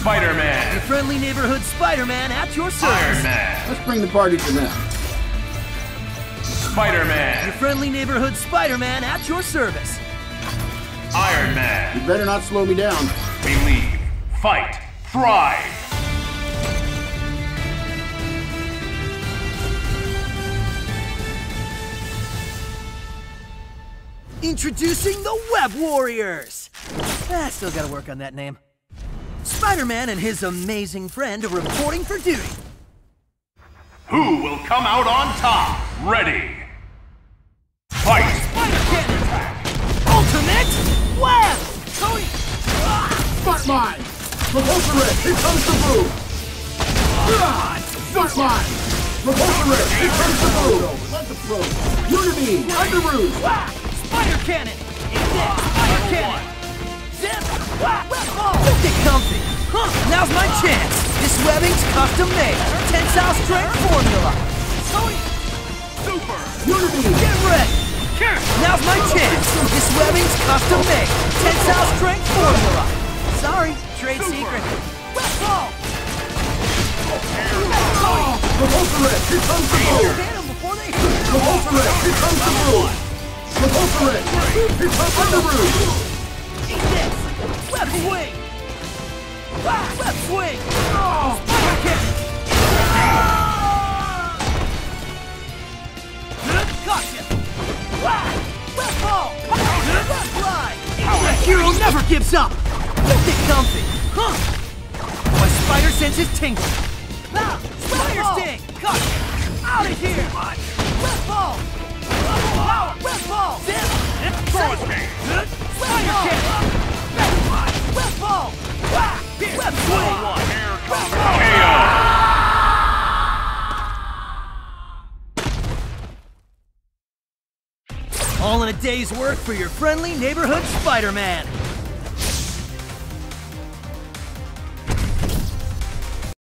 Spider-Man. Your friendly neighborhood Spider-Man at your service. Iron Man. Let's bring the party to them. Spider-Man. Your friendly neighborhood Spider-Man at your service. Iron Man. You better not slow me down. Believe. Fight. Thrive. Introducing the Web Warriors! Ah, still gotta work on that name. Spider-Man and his amazing friend are reporting for duty. Who will come out on top? Ready. Fight. Spider Cannon! Ultimate Web! Tony! Smart mine! Repulsor Red, here comes the boom! Smart mine! Repulsor Red, here comes the boom! Let the throw! Unity, Under Rouge! Spider Cannon! Spider Cannon! Zip! Web ball! Comfy! Huh, now's my chance! This webbing's custom made! Tensile strength formula! Super. Unity! Get ready! Now's my chance! This webbing's custom made! Tensile strength formula! Sorry, trade secret. Repulsor Red, here comes the boom! Get 'em before they hit! Repulsor Red, here comes the boom! Repulsor Red, here comes Under Rouge! Eat this! Web swing! Web swing! Spider kick! Gotcha! Web ball! Web fly! My hero never gives up! Don't get comfy! Huh! My spider senses tingle! Ah, spider sting! Gotcha! Out of here! Web ball! Web ball! Left ball! Zip! Throw it. Spider kick! All in a day's work for your friendly neighborhood Spider-Man.